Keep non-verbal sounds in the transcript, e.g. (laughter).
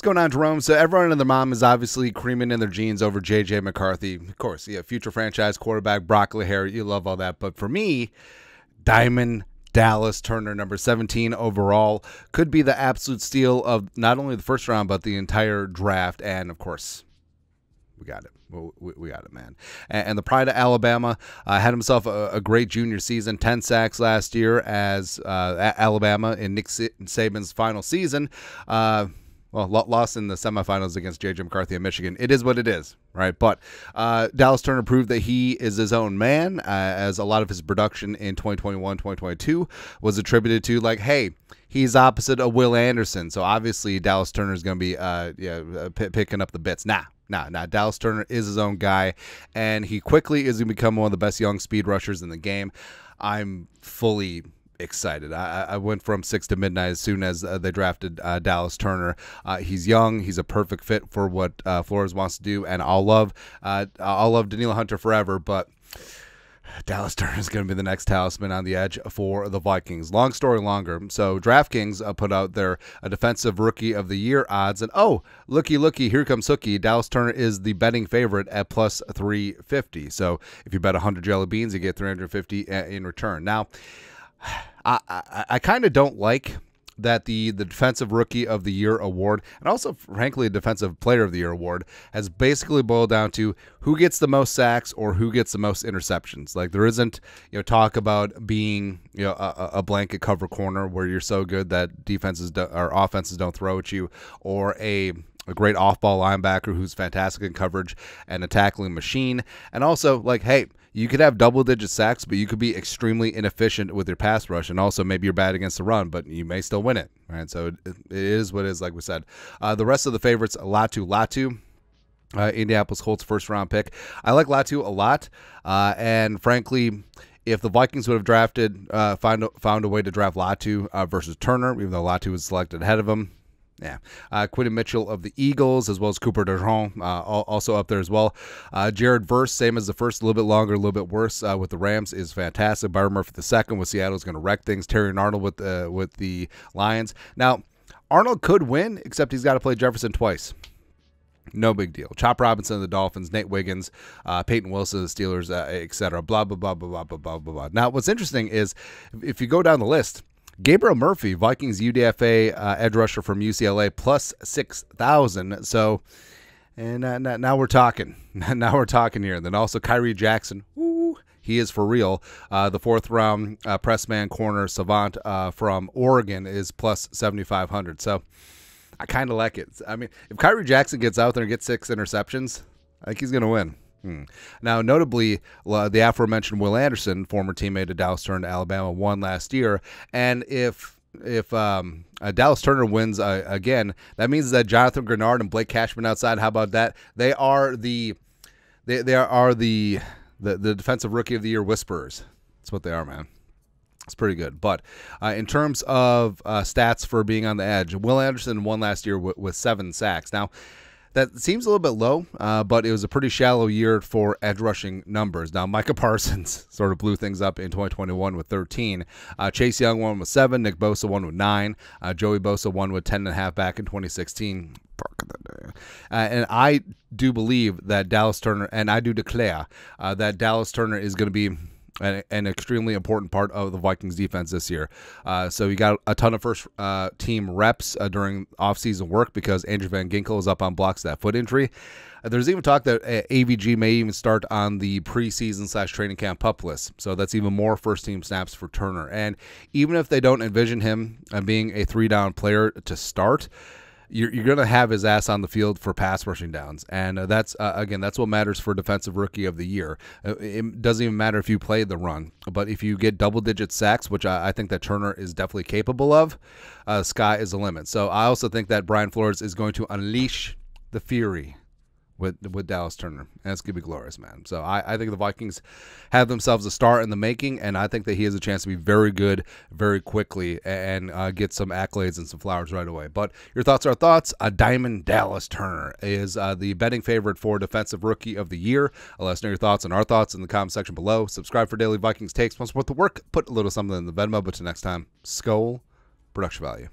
What's going on, Jerome? So everyone and their mom is obviously creaming in their jeans over JJ McCarthy. Of course, yeah, future franchise quarterback, broccoli hair, you love all that. But for me, Diamond Dallas Turner, number 17 overall, could be the absolute steal of not only the first round, but the entire draft. And of course, we got it. We, got it, man. And, and the pride of Alabama uh, had himself a, a, great junior season, 10 sacks last year as uh, Alabama in Nick Saban's final season. Uh, well, lost in the semifinals against J.J. McCarthy in Michigan. It is what it is, right? But uh, Dallas Turner proved that he is his own man, uh, as a lot of his production in 2021, 2022 was attributed to, like, hey, he's opposite of Will Anderson. So obviously, Dallas Turner is going to be uh, yeah, uh, picking up the bits. Nah, Nah, nah. Dallas Turner is his own guy, and he quickly is going to become one of the best young speed rushers in the game. I'm fully excited. I, I, went from six to midnight as soon as uh, they drafted uh, Dallas Turner. Uh, he's young. He's a perfect fit for what uh, Flores wants to do, and I'll love uh, I'll love Danielle Hunter forever. But Dallas Turner is going to be the next talisman on the edge for the Vikings. Long story longer. So DraftKings uh, put out their defensive rookie of the year odds, and oh, looky, looky, here comes Hookie. Dallas Turner is the betting favorite at plus 350. So if you bet 100 jelly beans, you get 350 in return. Now. I, I, I kind of don't like that the the defensive rookie of the year award and also frankly a defensive player of the year award has basically boiled down to who gets the most sacks or who gets the most interceptions. Like there isn't you know talk about being you know a, a blanket cover corner where you're so good that defenses do, or offenses don't throw at you or a a great off-ball linebacker who's fantastic in coverage and a tackling machine. And also like hey you could have double digit sacks, but you could be extremely inefficient with your pass rush, and also maybe you're bad against the run, but you may still win it. Right, so it, it is what it is, like we said. Uh, the rest of the favorites, Laiatu Latu. Uh, Indianapolis Colts first round pick. I like Latu a lot, uh, and frankly, if the Vikings would have drafted, uh, found found a way to draft Latu uh, versus Turner, even though Latu was selected ahead of him, yeah. Uh, Quinyon Mitchell of the Eagles, as well as Cooper DeJean, uh, also up there as well. Uh, Jared Verse, same as the first, a little bit longer, a little bit worse uh, with the Rams, is fantastic. Byron Murphy the second with Seattle is going to wreck things. Terrion Arnold with, uh, with the Lions. Now, Arnold could win, except he's got to play Jefferson twice. No big deal. Chop Robinson of the Dolphins, Nate Wiggins, uh, Peyton Wilson of the Steelers, uh, etc. Blah blah blah blah blah blah blah blah. Now, what's interesting is if you go down the list, Gabriel Murphy, Vikings UDFA uh, edge rusher from UCLA, plus 6,000. So, and uh, now we're talking. (laughs) now we're talking here. And then also Khyree Jackson. He is for real. Uh, the fourth round uh, pressman corner savant uh, from Oregon is plus 7,500. So, I kind of like it. I mean, if Khyree Jackson gets out there and gets six interceptions, I think he's going to win. Hmm. Now, notably, the aforementioned Will Anderson, former teammate of Dallas Turner, Alabama, won last year, and if if um, uh, Dallas Turner wins uh, again, that means that Jonathan Greenard and Blake Cashman outside. How about that? They are the they they are the the, the defensive rookie of the year whisperers. That's what they are, man. It's pretty good. But uh, in terms of uh, stats for being on the edge, Will Anderson won last year with, with seven sacks. Now, that seems a little bit low, uh, but it was a pretty shallow year for edge rushing numbers. Now, Micah (laughs) Parsons sort of blew things up in 2021 with 13. Uh, Chase Young won with seven. Nick Bosa won with nine. Uh, Joey Bosa won with 10 and a half back in 2016. Uh, and I do believe that Dallas Turner, and I do declare uh, that Dallas Turner is going to be an, an, extremely important part of the Vikings defense this year. Uh, so he got a ton of first uh, team reps uh, during offseason work because Andrew Van Ginkel is up on blocks that foot injury. Uh, there's even talk that uh, AVG may even start on the preseason slash training camp pup list. So that's even more first team snaps for Turner. And even if they don't envision him uh, being a three down player to start, you're, you're going to have his ass on the field for pass rushing downs. And uh, that's, uh, again, that's what matters for defensive rookie of the year. Uh, it doesn't even matter if you play the run, but if you get double digit sacks, which I, I think that Turner is definitely capable of, uh, sky is the limit. So I also think that Brian Flores is going to unleash the fury with with Dallas Turner, and it's gonna be glorious, man. So I, I think the Vikings have themselves a star in the making, and I think that he has a chance to be very good very quickly and uh, get some accolades and some flowers right away. But your thoughts are thoughts. A Diamond Dallas Turner is uh, the betting favorite for Defensive Rookie of the Year. I'll let us know your thoughts and our thoughts in the comment section below. Subscribe for daily Vikings takes. Want support the work? Put a little something in the Venmo. But to next time, Skol Production Value.